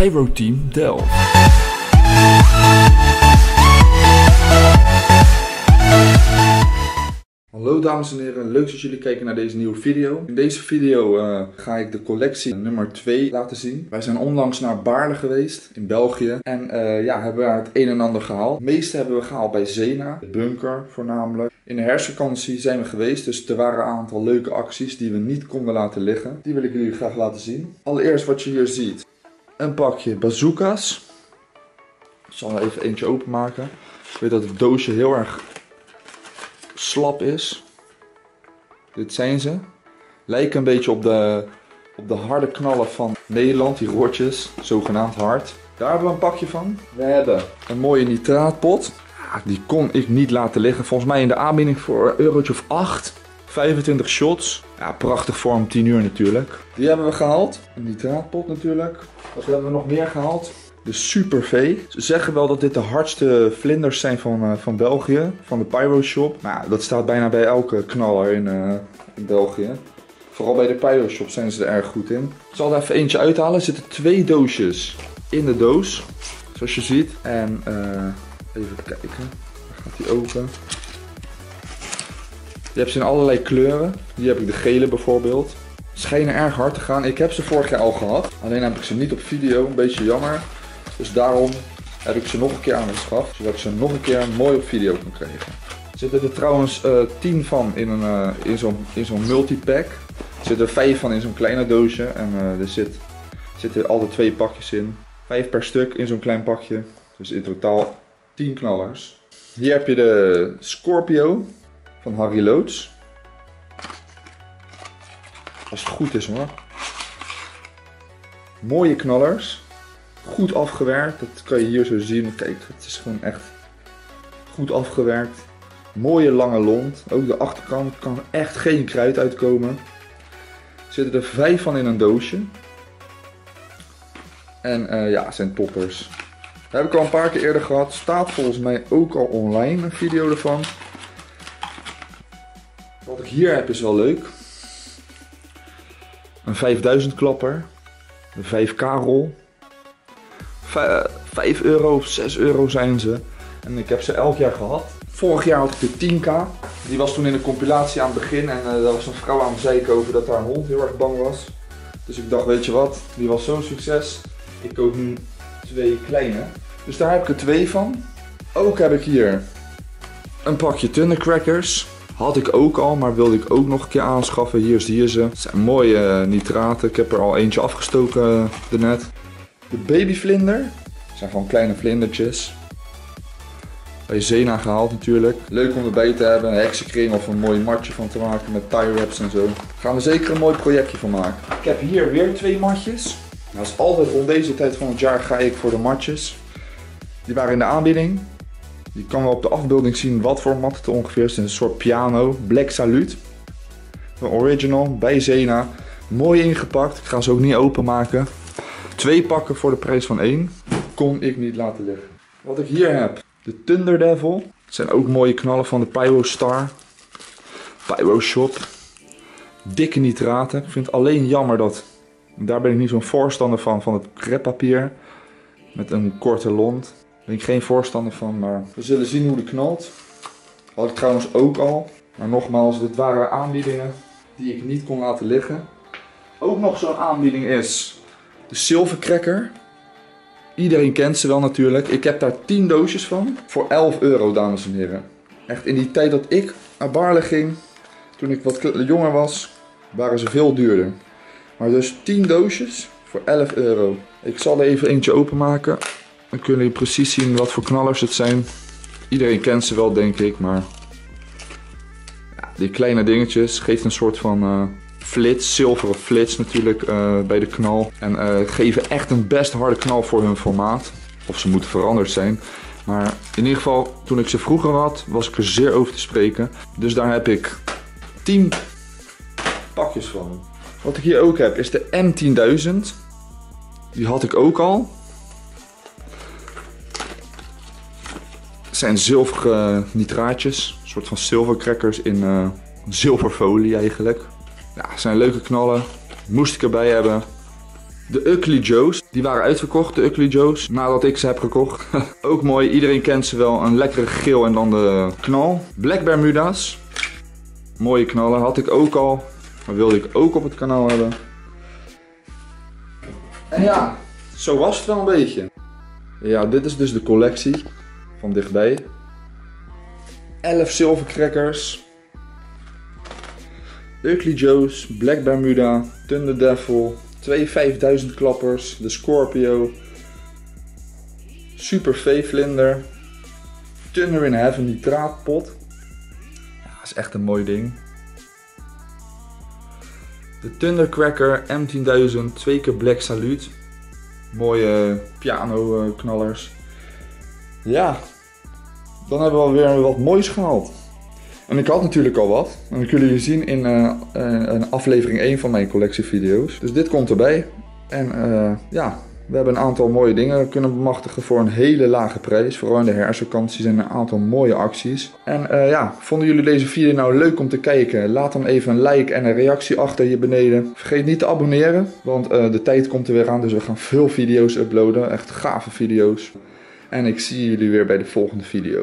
Team. Hallo dames en heren, leuk dat jullie kijken naar deze nieuwe video. In deze video uh, ga ik de collectie nummer 2 laten zien. Wij zijn onlangs naar Baarle geweest, in België. En uh, ja, hebben we het een en ander gehaald. Het meeste hebben we gehaald bij Zena, de bunker voornamelijk. In de herfstvakantie zijn we geweest, dus er waren een aantal leuke acties die we niet konden laten liggen. Die wil ik jullie graag laten zien. Allereerst wat je hier ziet, een pakje bazooka's. Ik zal er even eentje openmaken. Ik weet dat het doosje heel erg slap is. Dit zijn ze. Lijken een beetje op de, op de harde knallen van Nederland, die roortjes, zogenaamd hard. Daar hebben we een pakje van. We hebben een mooie nitraatpot. Die kon ik niet laten liggen. Volgens mij in de aanbieding voor een eurotje of 8. 25 shots. Ja, prachtig voor om 10 uur natuurlijk. Die hebben we gehaald. Een nitraatpot natuurlijk. Wat hebben we nog meer gehaald? De Super V. Ze zeggen wel dat dit de hardste vlinders zijn van, uh, van België, van de Pyro Shop. Maar dat staat bijna bij elke knaller in, uh, in België. Vooral bij de Pyro Shop zijn ze er erg goed in. Ik zal er even eentje uithalen. Er zitten twee doosjes in de doos. Zoals je ziet. En uh, even kijken. Gaat die open? Je hebt ze in allerlei kleuren. Hier heb ik de gele bijvoorbeeld. Schijnen erg hard te gaan. Ik heb ze vorig jaar al gehad. Alleen heb ik ze niet op video. Een beetje jammer. Dus daarom heb ik ze nog een keer aangeschaft. Zodat ik ze nog een keer mooi op video kan krijgen. Zitten er trouwens uh, 10 van in, een, uh, in zo'n zo multipack. Er zitten er 5 van in zo'n kleine doosje. En uh, er zit, zitten altijd twee pakjes in. 5 per stuk in zo'n klein pakje. Dus in totaal 10 knallers. Hier heb je de Scorpio van Harry Loods. Als het goed is hoor. Mooie knallers. Goed afgewerkt. Dat kan je hier zo zien. Kijk, het is gewoon echt goed afgewerkt. Mooie lange lont. Ook de achterkant kan echt geen kruid uitkomen. Er zitten er vijf van in een doosje. En uh, ja, zijn toppers. Heb ik al een paar keer eerder gehad. Staat volgens mij ook al online een video ervan. Wat ik hier heb is wel leuk. Een 5000 klapper. Een 5k rol. 5 euro of 6 euro zijn ze. En ik heb ze elk jaar gehad. Vorig jaar had ik de 10k. Die was toen in de compilatie aan het begin. En uh, daar was een vrouw aan het zeiken over dat haar hond heel erg bang was. Dus ik dacht, weet je wat, die was zo'n succes. Ik koop nu twee kleine. Dus daar heb ik er twee van. Ook heb ik hier een pakje Thundercrackers. Had ik ook al, maar wilde ik ook nog een keer aanschaffen. Hier zie je ze. Het zijn mooie nitraten. Ik heb er al eentje afgestoken uh, daarnet. De babyvlinder. Dat zijn van kleine vlindertjes. Bij Zena gehaald natuurlijk. Leuk om erbij te hebben. Een heksenkring of een mooi matje van te maken met tie wraps en zo. Gaan we zeker een mooi projectje van maken. Ik heb hier weer twee matjes. Is altijd rond deze tijd van het jaar ga ik voor de matjes. Die waren in de aanbieding. Je kan wel op de afbeelding zien wat voor mat het ongeveer is. Een soort piano. Black Salute. Een original bij Zena. Mooi ingepakt. Ik ga ze ook niet openmaken. Twee pakken voor de prijs van één. Kon ik niet laten liggen. Wat ik hier heb. De Thunder Devil. Het zijn ook mooie knallen van de Pyro Star. Pyro Shop. Dikke nitraten. Ik vind het alleen jammer dat... Daar ben ik niet zo'n voorstander van. Van het kreppapier. Met een korte lont. Ben ik geen voorstander van. Maar we zullen zien hoe die knalt. Had ik trouwens ook al. Maar nogmaals, dit waren aanbiedingen die ik niet kon laten liggen. Ook nog zo'n aanbieding is de Silvercracker. Iedereen kent ze wel natuurlijk. Ik heb daar 10 doosjes van. Voor 11 euro, dames en heren. Echt in die tijd dat ik naar Baarle ging, toen ik wat jonger was, waren ze veel duurder. Maar dus 10 doosjes voor 11 euro. Ik zal er even eentje openmaken. Dan kunnen jullie precies zien wat voor knallers het zijn. Iedereen kent ze wel, denk ik, maar... Ja, die kleine dingetjes geeft een soort van... Uh, flits, zilveren flits natuurlijk uh, bij de knal. En uh, geven echt een best harde knal voor hun formaat. Of ze moeten veranderd zijn. Maar in ieder geval, toen ik ze vroeger had, was ik er zeer over te spreken. Dus daar heb ik 10 pakjes van. Wat ik hier ook heb is de M10000. Die had ik ook al. Zijn zilveren nitraatjes. Een soort van zilvercrackers in uh, zilverfolie eigenlijk. Ja, zijn leuke knallen. Moest ik erbij hebben. De Ugly Joe's, die waren uitverkocht, de Ugly Joe's, nadat ik ze heb gekocht. Ook mooi, iedereen kent ze wel. Een lekkere geel en dan de knal. Black Bermuda's. Mooie knallen, had ik ook al. Maar wilde ik ook op het kanaal hebben. En ja, zo was het wel een beetje. Ja, dit is dus de collectie van dichtbij. 11 zilvercrackers. Ugly Joe's, Black Bermuda, Thunder Devil, twee 5000 klappers, de Scorpio, Super V-vlinder, Thunder in Heaven nitraatpot. Ja, is echt een mooi ding. De Thundercracker M10000, twee keer Black Salute. Mooie piano eh, knallers. Ja, dan hebben we alweer wat moois gehaald. En ik had natuurlijk al wat. En dat kunnen jullie zien in uh, aflevering 1 van mijn collectievideo's. Dus dit komt erbij. En ja, we hebben een aantal mooie dingen kunnen bemachtigen voor een hele lage prijs. Vooral in de herfstvakantie zijn er een aantal mooie acties. En ja, vonden jullie deze video nou leuk om te kijken? Laat dan even een like en een reactie achter hier beneden. Vergeet niet te abonneren, want de tijd komt er weer aan. Dus we gaan veel video's uploaden. Echt gave video's. En ik zie jullie weer bij de volgende video.